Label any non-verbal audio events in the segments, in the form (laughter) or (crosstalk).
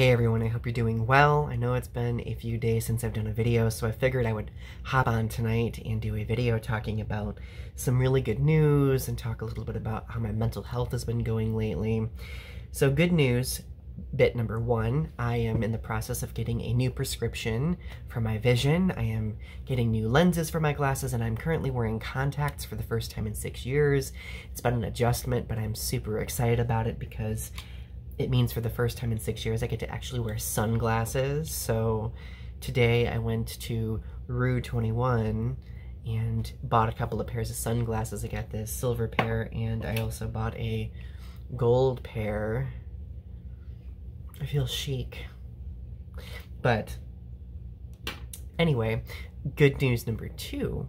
Hey everyone, I hope you're doing well. I know it's been a few days since I've done a video, so I figured I would hop on tonight and do a video talking about some really good news and talk a little bit about how my mental health has been going lately. So good news, bit number one, I am in the process of getting a new prescription for my vision. I am getting new lenses for my glasses and I'm currently wearing contacts for the first time in six years. It's been an adjustment, but I'm super excited about it because it means for the first time in six years I get to actually wear sunglasses. So today I went to Rue 21 and bought a couple of pairs of sunglasses. I got this silver pair and I also bought a gold pair. I feel chic. But anyway, good news number two.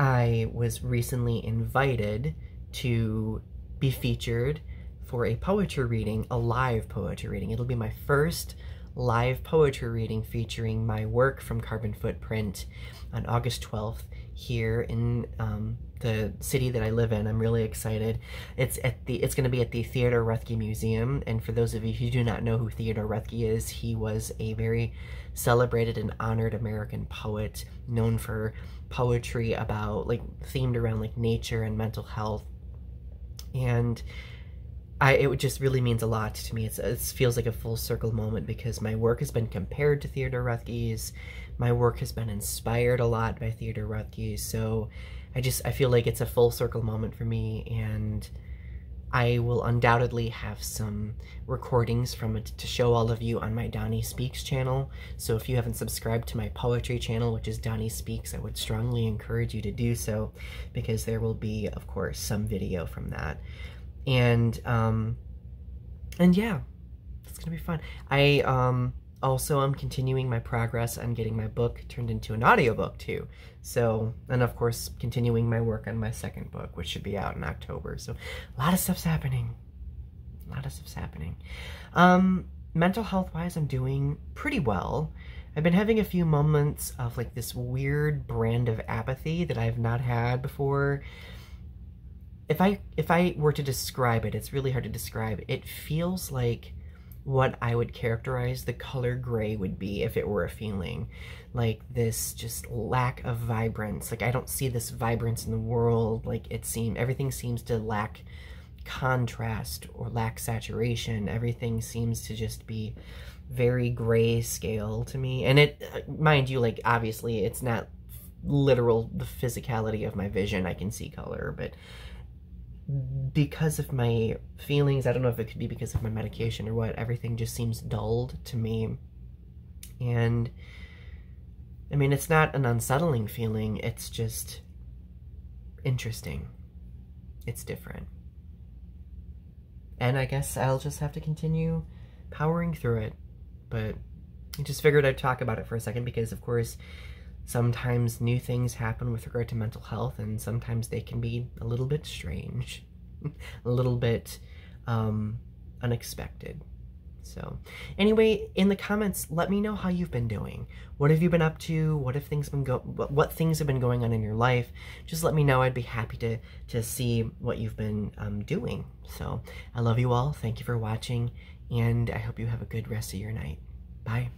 I was recently invited to be featured for a poetry reading, a live poetry reading. It'll be my first live poetry reading featuring my work from Carbon Footprint on August 12th here in um, the city that I live in. I'm really excited. It's at the it's going to be at the Theodore Roethke Museum, and for those of you who do not know who Theodore Roethke is, he was a very celebrated and honored American poet known for poetry about like themed around like nature and mental health. And I, it just really means a lot to me. It's, it feels like a full circle moment because my work has been compared to Theodore Roethke's. My work has been inspired a lot by Theodore Roethke. So I just, I feel like it's a full circle moment for me. And I will undoubtedly have some recordings from it to show all of you on my Donny Speaks channel. So if you haven't subscribed to my poetry channel, which is Donny Speaks, I would strongly encourage you to do so because there will be, of course, some video from that and um, and yeah, it's gonna be fun. I um also am continuing my progress on getting my book turned into an audiobook too. So, and of course, continuing my work on my second book, which should be out in October. So, a lot of stuff's happening. A lot of stuff's happening. Um, mental health wise, I'm doing pretty well. I've been having a few moments of like this weird brand of apathy that I've not had before if I if I were to describe it, it's really hard to describe. It feels like what I would characterize the color gray would be if it were a feeling. Like this just lack of vibrance. Like I don't see this vibrance in the world. Like it seems everything seems to lack contrast or lack saturation. Everything seems to just be very gray scale to me. And it mind you, like obviously it's not literal the physicality of my vision. I can see color, but because of my feelings, I don't know if it could be because of my medication or what, everything just seems dulled to me. And I mean, it's not an unsettling feeling, it's just interesting. It's different. And I guess I'll just have to continue powering through it. But I just figured I'd talk about it for a second because, of course, sometimes new things happen with regard to mental health, and sometimes they can be a little bit strange, (laughs) a little bit um, unexpected. So, anyway, in the comments, let me know how you've been doing. What have you been up to? What have things been go? What, things have been going on in your life? Just let me know. I'd be happy to to see what you've been um, doing. So, I love you all. Thank you for watching, and I hope you have a good rest of your night. Bye.